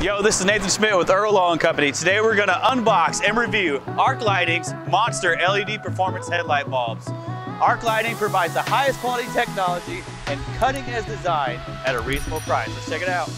Yo, this is Nathan Schmidt with Earl Owen Company. Today we're gonna unbox and review Arc Lighting's Monster LED Performance Headlight Bulbs. Arc Lighting provides the highest quality technology and cutting edge design at a reasonable price. Let's check it out.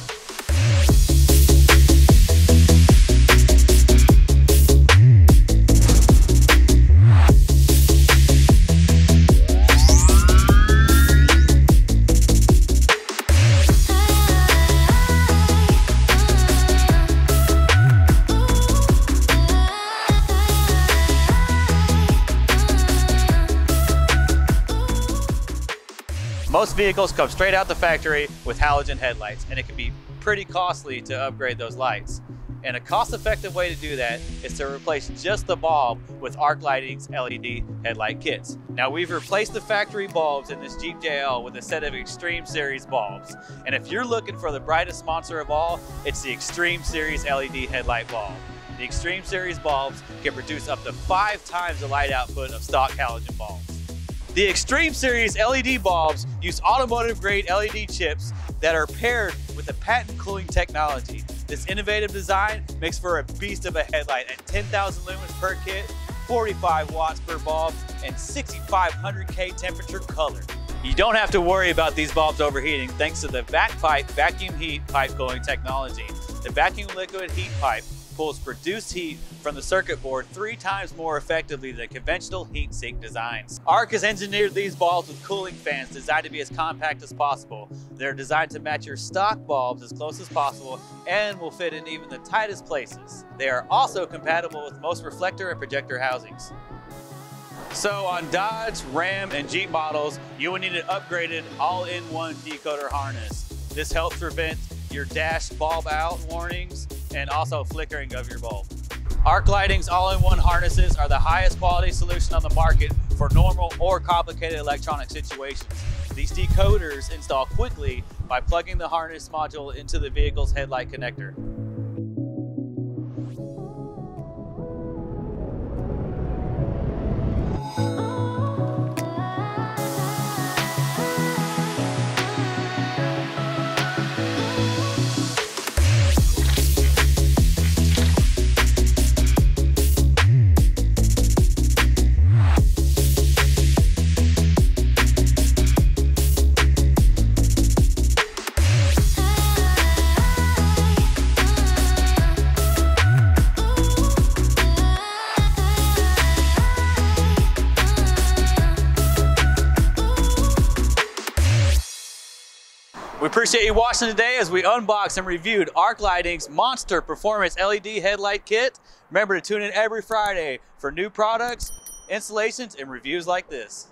Most vehicles come straight out the factory with halogen headlights, and it can be pretty costly to upgrade those lights. And a cost-effective way to do that is to replace just the bulb with Arc Lighting's LED headlight kits. Now we've replaced the factory bulbs in this Jeep JL with a set of Extreme Series bulbs. And if you're looking for the brightest monster of all, it's the Extreme Series LED headlight bulb. The Extreme Series bulbs can produce up to five times the light output of stock halogen bulbs. The Extreme Series LED bulbs use automotive grade LED chips that are paired with the patent cooling technology. This innovative design makes for a beast of a headlight at 10,000 lumens per kit, 45 watts per bulb, and 6,500K temperature color. You don't have to worry about these bulbs overheating thanks to the vac pipe vacuum heat pipe cooling technology. The vacuum liquid heat pipe pulls produced heat from the circuit board three times more effectively than conventional heat sink designs. ARC has engineered these bulbs with cooling fans designed to be as compact as possible. They're designed to match your stock bulbs as close as possible and will fit in even the tightest places. They are also compatible with most reflector and projector housings. So on Dodge, Ram, and Jeep models, you will need an upgraded all-in-one decoder harness. This helps prevent your dash bulb out warnings and also flickering of your bulb. Arc Lighting's all-in-one harnesses are the highest quality solution on the market for normal or complicated electronic situations. These decoders install quickly by plugging the harness module into the vehicle's headlight connector. We appreciate you watching today as we unbox and reviewed Arc Lighting's Monster Performance LED Headlight Kit. Remember to tune in every Friday for new products, installations, and reviews like this.